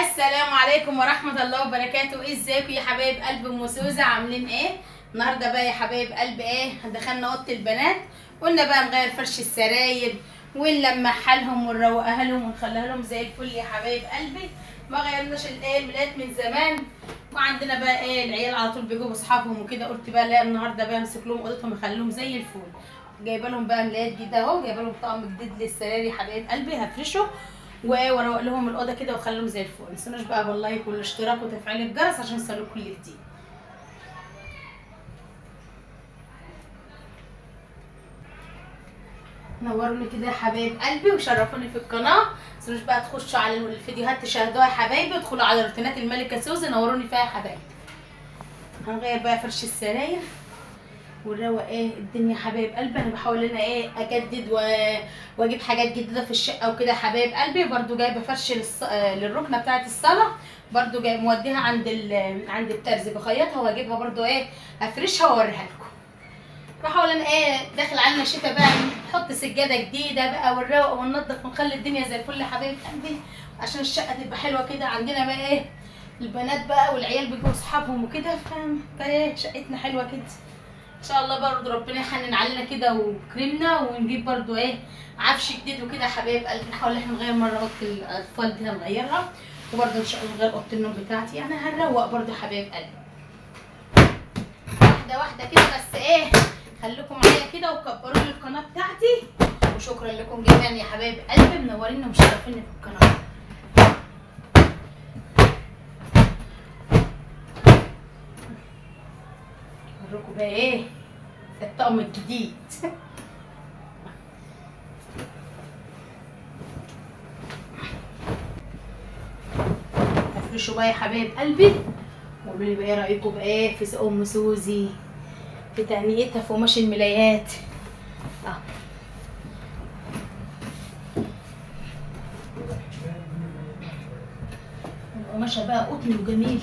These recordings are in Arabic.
السلام عليكم ورحمة الله وبركاته. إزيكم يا حبايب قلب أم سوزة؟ عاملين إيه؟ النهاردة بقى يا حبايب قلب إيه؟ دخلنا أوضة البنات قلنا بقى نغير فرش السراير ونلمعها لهم ونروقها لهم ونخليها لهم زي الفل يا حبايب قلبي. ما غيرناش الايه الملايات من زمان. وعندنا بقى إيه؟ العيال على طول بيجوا بأصحابهم وكده. قلت بقى لا النهارده بقى أمسك لهم أوضتهم اخليهم زي الفل. جايبة لهم بقى ملايات جديده أهو جايبة لهم طقم جديد للسراير يا حبايب قلبي. هفرشه. واروق لهم الأوضة كده واخليهم زي الفل. ما تنسوناش بقى والله كل اشتراك وتفعيل الجرس عشان يوصلوا كل جديد. نوروني كده يا حبايب قلبي وشرفوني في القناة. ما تنسوناش بقى تخشوا على الفيديوهات تشاهدوها يا حبايبي ادخلوا على روتينات الملكة سوزي. نوروني فيها يا حبايبي. هنغير بقى فرش السراير. ونروق إيه الدنيا يا حبايب؟ قلبي أنا بحاول إن إيه اجدد. واجيب حاجات جديدة في الشقة وكده حبايب. قلبي برضو جايبه فرش للركنة بتاعه الصالة. برضو جاي موديها عند. عند الترز بخيطها واجيبها برضو إيه افرشها واوريها لكم. بحاول إن إيه داخل علينا الشتا بقى نحط سجادة جديدة بقى ونروق وننضف ونخلي الدنيا زي الفل حبايب قلبي. عشان الشقة تبقى حلوة كده عندنا بقى إيه البنات بقى والعيال بيجوا اصحابهم وكده فايه شقتنا حلوة كده. إن شاء الله برضه ربنا يحنن علينا كده ويكرمنا ونجيب برضه إيه عفش جديد وكده حبايب قلبي. نحاول إحنا نغير مرة أوضة الأطفال دي هنغيرها وبرضه إن شاء الله نغير أوضة النوم بتاعتي. يعني هنروق برضه يا حبايب قلبي. واحدة واحدة كده بس إيه خليكم معايا كده وكبروا لي القناة بتاعتي. وشكرا لكم جميعا يا حبايب قلبي منورين ومشرفين في القناة. اوريكم بقى إيه؟ الطقم الجديد. افرشوا بقى يا حبايب قلبي. وقولوا لي بقى إيه رأيكم بقى إيه في أم سوزي؟ في تهنئتها في قماش الملايات. آه. القماشة بقى قطن وجميل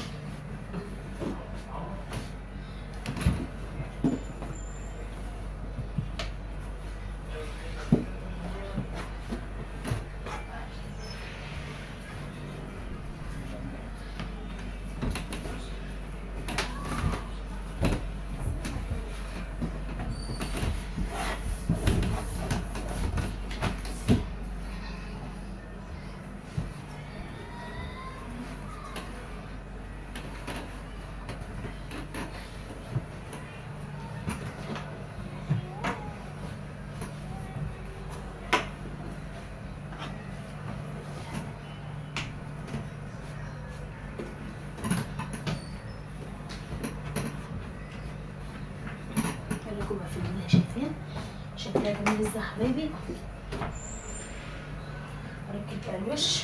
لكم بقى في المية شايفين حبايبي اركب بقى الوش.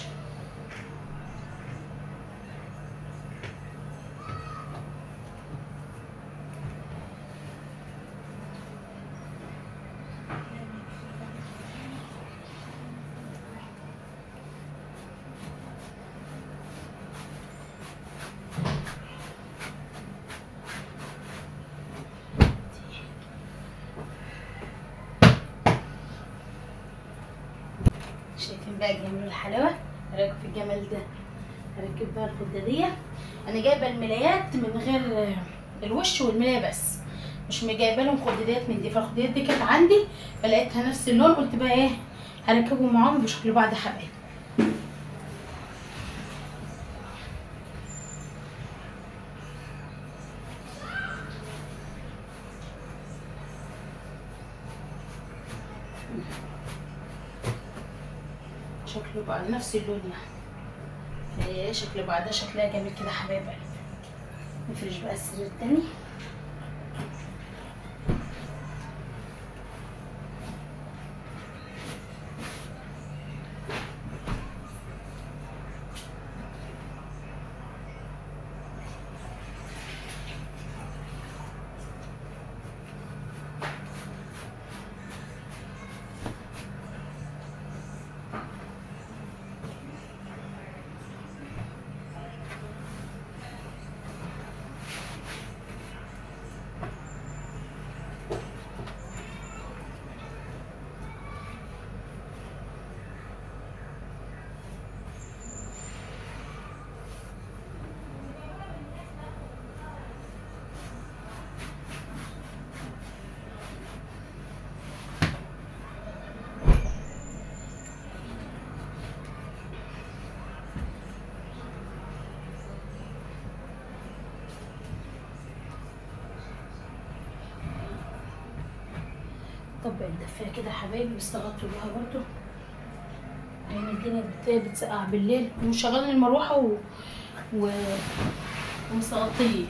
بقى الجمال والحلاوه رايكم في الجمال ده. هركب بقى الخداديه أنا جايبة الملايات من غير الوش والملاية بس. مش جايبة لهم خداديات من دي. فالخداديات دي كانت عندي فلقيتها نفس اللون قلت بقى إيه هركبهم معاهم بشكل بعض يا حبايبي شكله بقى نفس اللون يعني. إيه شكل ده شكلها جميل كده حبايب قلبي. نفرش بقى السرير التاني. طبق الدفايه كده يا حبايبي بيستغطوا بيها برضو لأن الدنيا بت- بتسقع بالليل. ومشغلين المروحة و... و... ومستغطيين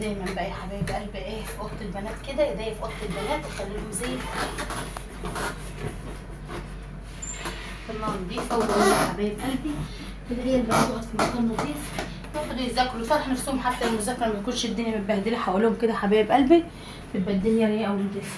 دايما بقى يا حبايب قلبي إيه في أوضة البنات كده إيديا في أوضة البنات أخليهم زي كلها نضيفه وجميله يا حبايب قلبي العيال بقى تقعد في مكان نضيف يقعدوا يذاكروا صح نفسهم حتى المذاكرة ما يكونش الدنيا متبهدلة حواليهم كده حبايب قلبي. تبقى الدنيا رايقه ونضيفه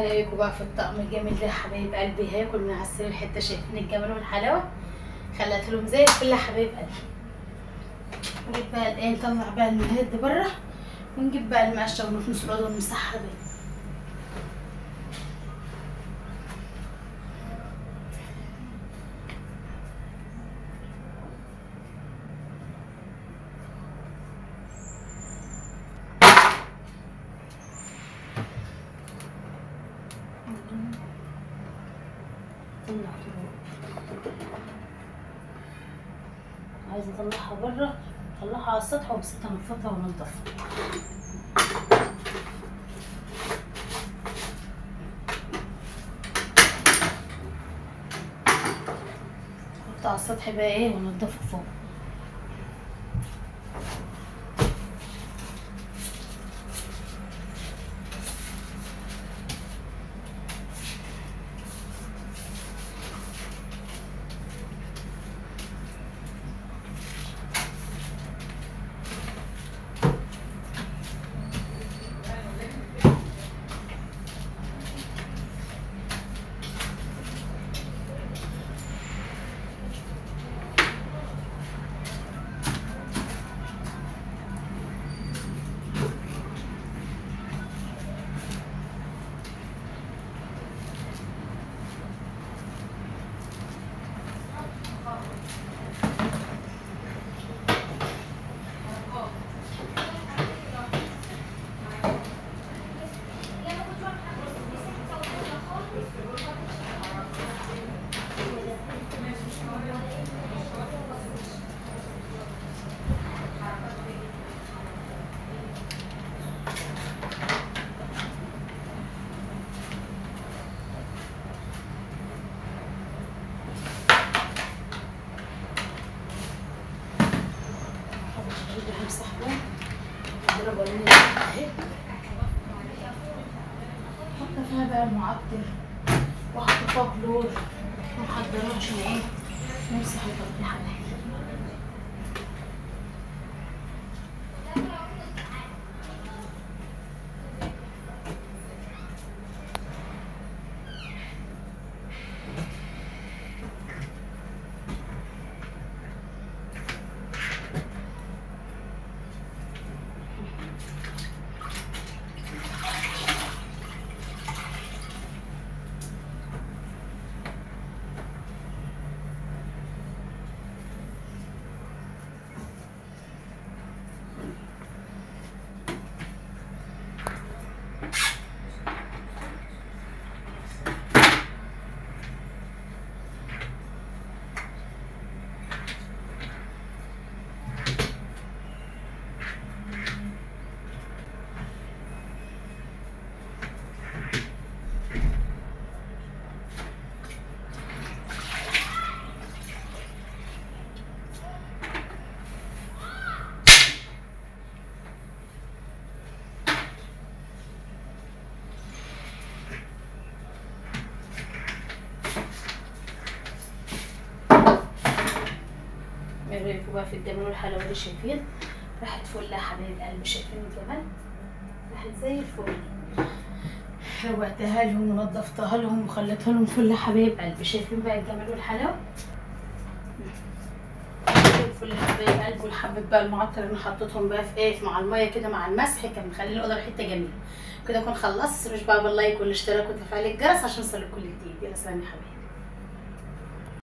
الاقيكم بقى في الطقم الجميل ده حبايب قلبي. هاكل من على السرير حتة شايفين الجمال والحلاوة. خلت لهم زي الفل حبايب قلبي. نجيب بقى الآية نطلع بقى المهاد ده بره ونجيب بقى المقشة ونكنس الاوضه ونمسحها بيه عايزه اطلعها بره اطلعها على السطح وامسكها انفضها وانضفها احطها على السطح بقى إيه وانضفها فوق همسح بقى اضرب ولين اهي حط فيها بقى المعطر كلور ومحضراه عشان إيه نمسح الأرض يا الجمال والحلاوه اللي شايفين راحت فل يا حبايب قلبي شايفين الجمال راحت زي الفل. روقتها لهم ونضفتها لهم وخليتها لهم فل يا حبايب قلبي شايفين بقى الجمال والحلاوه الفل حبايب قلبي والحبة بقى المعطر اللي حطيتهم بقى في إيه مع المية كده مع المسح. كان مخلي الأوضة ريحتها جميلة. كده أكون خلصت. مش بقى باللايك والاشتراك وتفعيل الجرس عشان يوصلك كل جديد. يلا سلام يا حبايبي